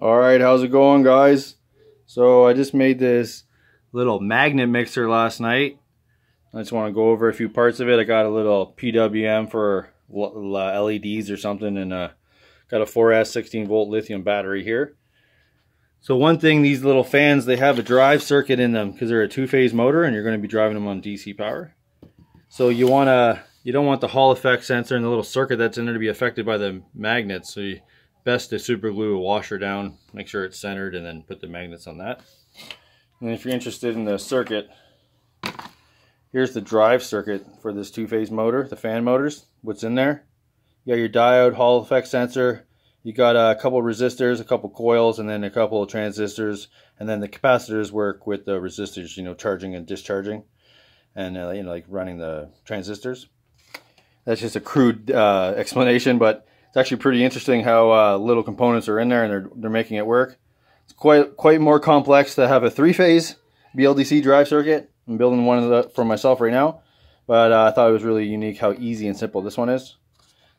Alright, how's it going guys? So I just made this little magnet mixer last night. I just want to go over a few parts of it. I got a little PWM for LEDs or something and uh, got a 4S 16 volt lithium battery here. So one thing, these little fans, they have a drive circuit in them because they're a two-phase motor and you're going to be driving them on DC power. So you want to, you don't want the Hall effect sensor and the little circuit that's in there to be affected by the magnets. So you, best to super glue a washer down, make sure it's centered, and then put the magnets on that. And if you're interested in the circuit, here's the drive circuit for this two-phase motor, the fan motors, what's in there. You got your diode, Hall effect sensor, you got a couple resistors, a couple coils, and then a couple of transistors, and then the capacitors work with the resistors, you know, charging and discharging, and uh, you know, like running the transistors. That's just a crude uh, explanation, but it's actually pretty interesting how uh, little components are in there and they're, they're making it work. It's quite quite more complex to have a three-phase BLDC drive circuit. I'm building one of the, for myself right now, but uh, I thought it was really unique how easy and simple this one is.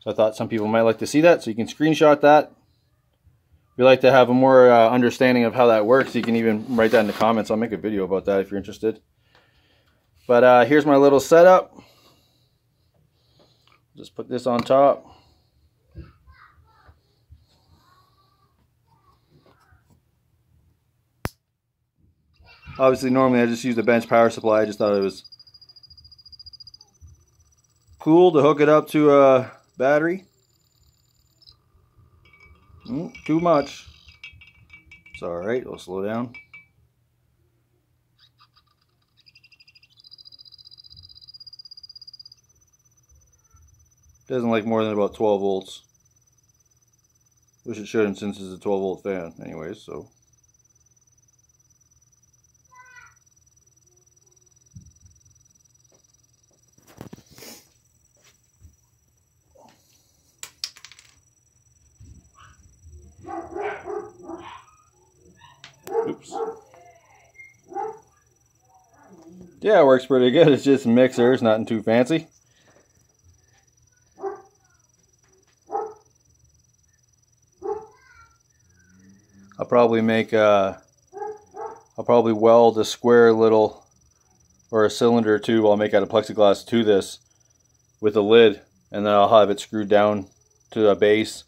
So I thought some people might like to see that, so you can screenshot that. If you'd like to have a more uh, understanding of how that works, you can even write that in the comments. I'll make a video about that if you're interested. But uh, here's my little setup. Just put this on top. Obviously, normally I just use the bench power supply. I just thought it was cool to hook it up to a battery. Mm, too much. It's alright, we'll slow down. Doesn't like more than about 12 volts. Wish it shouldn't since it's a 12 volt fan anyways, so Yeah, it works pretty good. It's just mixers, nothing too fancy. I'll probably make a, uh, I'll probably weld a square little or a cylinder tube I'll make out of plexiglass to this with a lid and then I'll have it screwed down to a base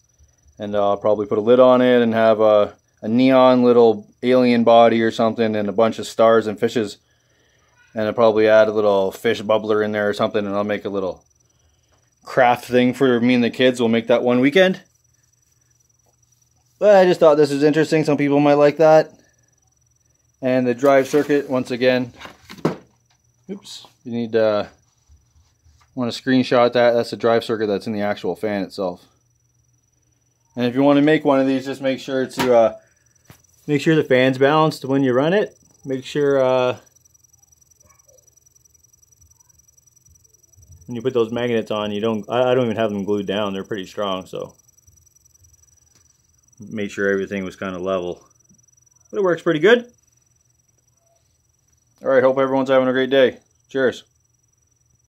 and I'll probably put a lid on it and have a a neon little alien body or something and a bunch of stars and fishes. And I'll probably add a little fish bubbler in there or something and I'll make a little craft thing for me and the kids. We'll make that one weekend. But I just thought this was interesting. Some people might like that. And the drive circuit, once again, oops, you need to uh, want to screenshot that. That's the drive circuit that's in the actual fan itself. And if you want to make one of these, just make sure to uh, Make sure the fan's balanced when you run it. Make sure uh, when you put those magnets on, you don't, I, I don't even have them glued down. They're pretty strong, so made sure everything was kind of level. But it works pretty good. All right, hope everyone's having a great day. Cheers.